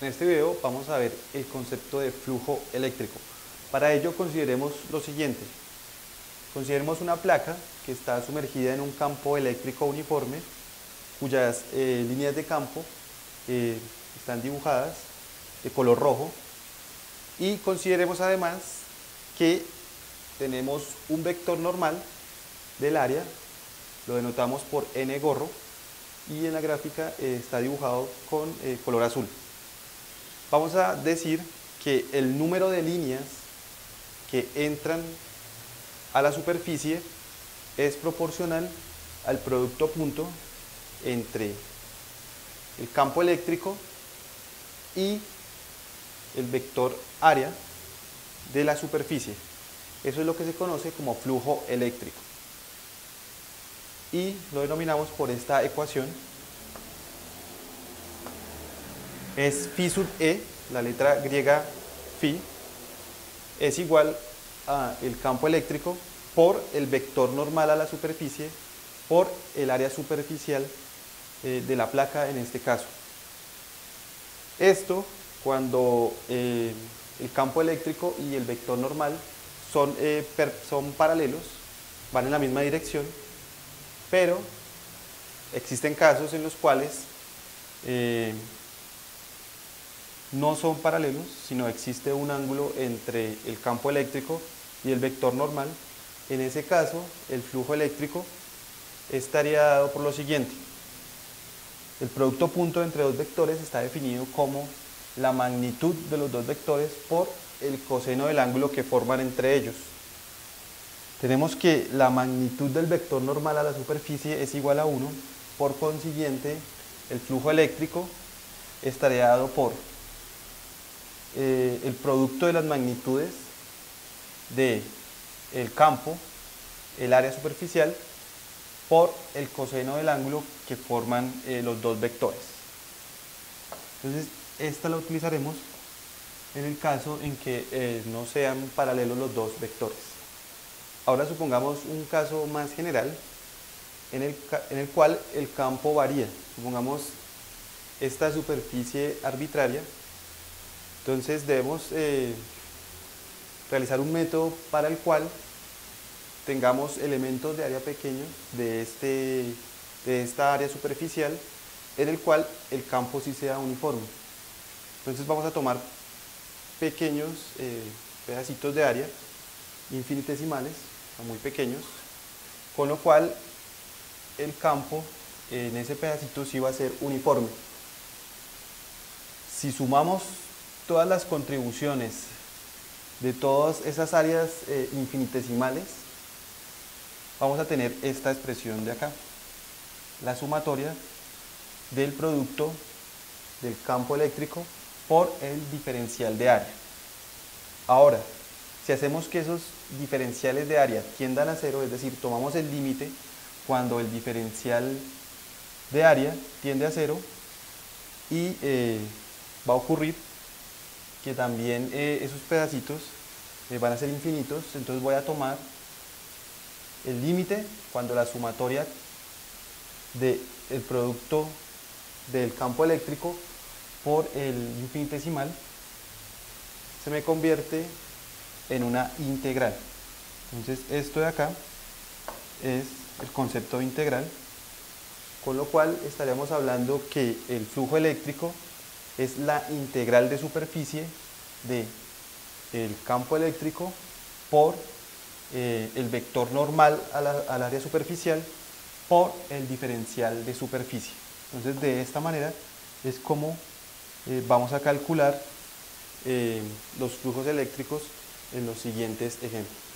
En este video vamos a ver el concepto de flujo eléctrico. Para ello consideremos lo siguiente. Consideremos una placa que está sumergida en un campo eléctrico uniforme cuyas eh, líneas de campo eh, están dibujadas de color rojo y consideremos además que tenemos un vector normal del área, lo denotamos por n gorro y en la gráfica eh, está dibujado con color azul. Vamos a decir que el número de líneas que entran a la superficie es proporcional al producto punto entre el campo eléctrico y el vector área de la superficie. Eso es lo que se conoce como flujo eléctrico. Y lo denominamos por esta ecuación. Es phi sub e, la letra griega phi, es igual a el campo eléctrico por el vector normal a la superficie por el área superficial eh, de la placa en este caso. Esto cuando eh, el campo eléctrico y el vector normal son, eh, son paralelos, van en la misma dirección, pero existen casos en los cuales no son paralelos, sino existe un ángulo entre el campo eléctrico y el vector normal. En ese caso, el flujo eléctrico estaría dado por lo siguiente. El producto punto entre dos vectores está definido como la magnitud de los dos vectores por el coseno del ángulo que forman entre ellos. Tenemos que la magnitud del vector normal a la superficie es igual a 1, por consiguiente el flujo eléctrico estaría dado por eh, el producto de las magnitudes de campo, el área superficial por el coseno del ángulo que forman eh, los dos vectores. Entonces, esta la utilizaremos en el caso en que eh, no sean paralelos los dos vectores. Ahora supongamos un caso más general en el, en el cual el campo varía. Supongamos esta superficie arbitraria. Entonces debemos eh, realizar un método para el cual tengamos elementos de área pequeños de, este, de esta área superficial en el cual el campo sí sea uniforme. Entonces vamos a tomar pequeños eh, pedacitos de área infinitesimales, muy pequeños, con lo cual el campo en ese pedacito sí va a ser uniforme. Si sumamos todas las contribuciones de todas esas áreas eh, infinitesimales, vamos a tener esta expresión de acá, la sumatoria del producto del campo eléctrico por el diferencial de área. Ahora, si hacemos que esos diferenciales de área tiendan a cero, es decir, tomamos el límite cuando el diferencial de área tiende a cero y eh, va a ocurrir que también eh, esos pedacitos eh, van a ser infinitos, entonces voy a tomar el límite cuando la sumatoria del producto del campo eléctrico por el infinitesimal se me convierte en una integral. Entonces esto de acá es el concepto de integral, con lo cual estaríamos hablando que el flujo eléctrico es la integral de superficie de el campo eléctrico por eh, el vector normal al área superficial por el diferencial de superficie. Entonces de esta manera es como eh, vamos a calcular eh, los flujos eléctricos en los siguientes ejemplos.